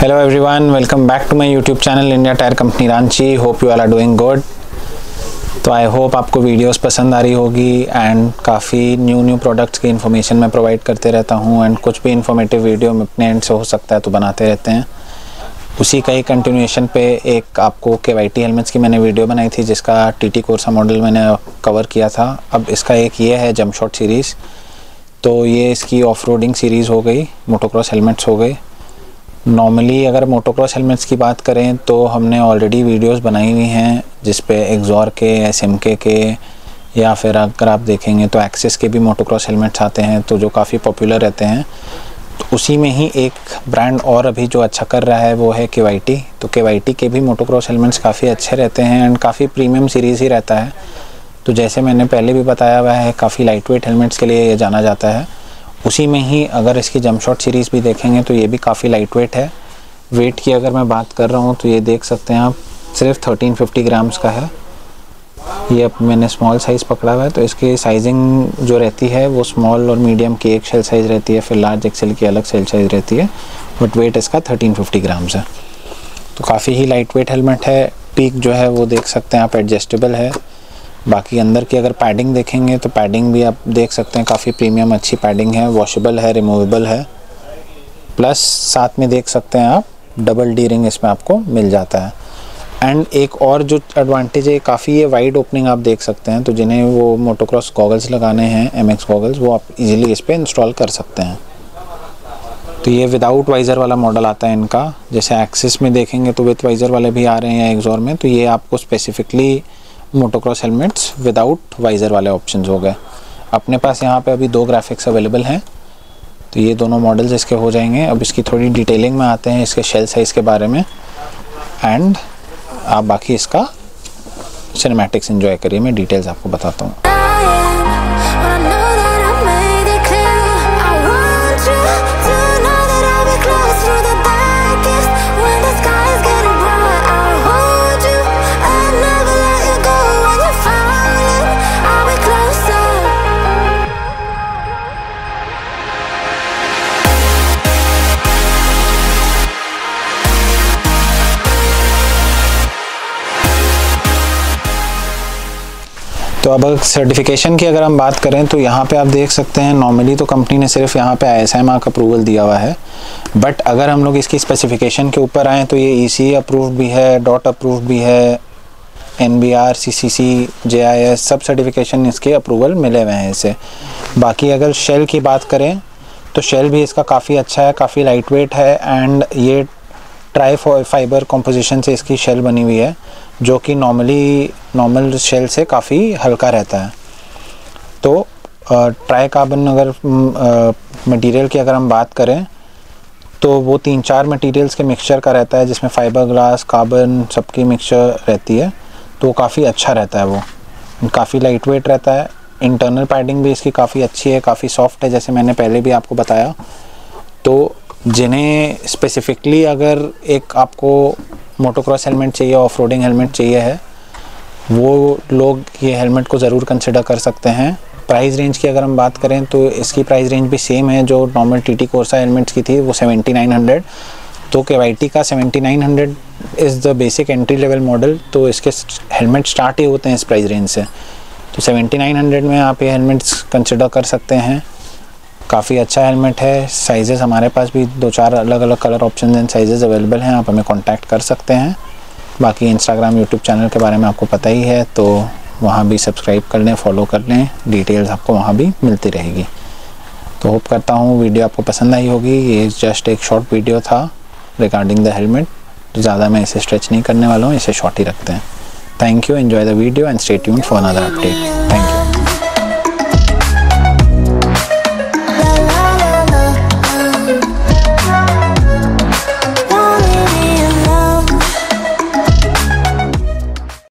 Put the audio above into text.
hello, everyone. Welcome back to my youtube channel, india tire company ranchi. Hope you all are doing good. तो I hope आपको videos पसंद आ रही होगी and काफ़ी new new products की information मैं provide करते रहता हूँ एंड कुछ भी इन्फॉर्मेटिव वीडियो अपने एंड से हो सकता है तो बनाते रहते हैं। उसी का ही कंटिन्यूएशन पे एक आपको के वाई टी हेलमेट्स की मैंने वीडियो बनाई थी, जिसका टी टी कोर्सा मॉडल मैंने कवर किया था। अब इसका एक ये है जम शॉट सीरीज़ तो ये इसकी ऑफ़ सीरीज़ हो गई मोटोक्रॉस हेलमेट्स हो गए। नॉर्मली अगर मोटोक्रॉस हेलमेट्स की बात करें तो हमने ऑलरेडी वीडियोस बनाई हुई हैं जिस पे एग्जॉर के एसएमके के, के या फिर अगर आप देखेंगे तो एक्सेस के भी मोटोक्रॉस हेलमेट्स आते हैं तो जो काफ़ी पॉपुलर रहते हैं। तो उसी में ही एक ब्रांड और अभी जो अच्छा कर रहा है वो है के तो के के भी मोटोक्रॉस हेलमेट्स काफ़ी अच्छे रहते हैं एंड काफ़ी प्रीमियम सीरीज़ ही रहता है। तो जैसे मैंने पहले भी बताया हुआ है काफ़ी लाइट वेट हेलमेट्स के लिए ये जाना जाता है। उसी में ही अगर इसकी जम शॉट सीरीज़ भी देखेंगे तो ये भी काफ़ी लाइट वेट है। वेट की अगर मैं बात कर रहा हूँ तो ये देख सकते हैं आप, सिर्फ़ 1350 ग्राम्स का है। ये अब मैंने स्मॉल साइज़ पकड़ा हुआ है तो इसकी साइजिंग जो रहती है वो स्मॉल और मीडियम की एक सेल साइज़ रहती है, फिर लार्ज एक्सेल की अलग सेल साइज़ रहती है बट वेट इसका 1350 ग्राम्स है। तो काफ़ी ही लाइट वेट हेलमेट है पीक जो है वो देख सकते हैं आप एडजस्टेबल है। बाकी अंदर की अगर पैडिंग देखेंगे तो पैडिंग भी आप देख सकते हैं, काफ़ी प्रीमियम अच्छी पैडिंग है वॉशेबल है रिमूवेबल है। प्लस साथ में देख सकते हैं आप डबल डी रिंग इसमें आपको मिल जाता है। एंड एक और जो एडवांटेज है, काफ़ी ये वाइड ओपनिंग आप देख सकते हैं तो जिन्हें वो मोटोक्रॉस गॉगल्स लगाने हैं एम एक्स गॉगल्स वो आप इजीली इस पर इंस्टॉल कर सकते हैं। तो ये विदाउट वाइज़र वाला मॉडल आता है इनका, जैसे एक्सिस में देखेंगे तो विथ वाइज़र वाले भी आ रहे हैं एग्जॉर में तो ये आपको specifically motocross helmets without visor वाले ऑप्शन हो गए। अपने पास यहाँ पे अभी दो ग्राफिक्स अवेलेबल हैं तो ये दोनों मॉडल्स इसके हो जाएँगे। अब इसकी थोड़ी डिटेलिंग में आते हैं इसके शेल साइज़ के बारे में। एंड आप बाकी इसका सिनेमैटिक्स इन्जॉय करिए, मैं डिटेल्स आपको बताता हूँ। तो अब सर्टिफिकेशन की अगर हम बात करें तो यहाँ पे आप देख सकते हैं नॉर्मली तो कंपनी ने सिर्फ़ यहाँ पे आई का अप्रूवल दिया हुआ है। बट अगर हम लोग इसकी स्पेसिफिकेशन के ऊपर आएँ तो ये ई सी अप्रूव भी है डॉट अप्रूव भी है N B R C C C J I S सब सर्टिफिकेशन इसके अप्रूवल मिले हुए हैं इसे। बाकी अगर शेल की बात करें तो शेल भी इसका काफ़ी अच्छा है, काफ़ी लाइट वेट है एंड ये ट्राई फाइबर कॉम्पोजिशन से इसकी शेल बनी हुई है, जो कि नॉर्मली नॉर्मल शेल से काफ़ी हल्का रहता है। तो ट्राई कार्बन अगर मटेरियल की अगर हम बात करें तो वो तीन चार मटेरियल्स के मिक्सचर का रहता है, जिसमें फाइबर ग्लास कार्बन सबकी मिक्सचर रहती है तो काफ़ी अच्छा रहता है वो। काफ़ी लाइट वेट रहता है इंटरनल पैडिंग भी इसकी काफ़ी अच्छी है, काफ़ी सॉफ्ट है, जैसे मैंने पहले भी आपको बताया। तो जिन्हें स्पेसिफिकली अगर एक आपको मोटोक्रॉस हेलमेट चाहिए ऑफ़ रोडिंग हेलमेट चाहिए है, वो लोग ये हेलमेट को ज़रूर कंसिडर कर सकते हैं। प्राइस रेंज की अगर हम बात करें तो इसकी प्राइस रेंज भी सेम है, जो normal T T course helmets की थी, वो सेवेंटी नाइन हंड्रेड तो के वाई टी का seventy nine hundred is the basic entry level model तो इसके हेलमेट स्टार्ट ही होते हैं इस प्राइस रेंज से। तो सेवेंटी नाइन हंड्रेड में आप ये हेलमेट्स कंसिडर कर सकते हैं। काफ़ी अच्छा हेलमेट है। साइजेस हमारे पास भी दो चार अलग अलग colour option and sizes available हैं। आप हमें कांटेक्ट कर सकते हैं। बाकी इंस्टाग्राम यूट्यूब चैनल के बारे में आपको पता ही है तो वहाँ भी सब्सक्राइब कर लें फॉलो कर लें। डिटेल्स आपको वहाँ भी मिलती रहेगी। तो होप करता हूँ वीडियो आपको पसंद आई होगी। ये जस्ट एक शॉर्ट वीडियो था रिगार्डिंग द हेलमेट ज़्यादा मैं इसे स्ट्रेच नहीं करने वाला हूँ, इसे शॉर्ट ही रखते हैं। Thank you enjoy the video and stay tune for another update thank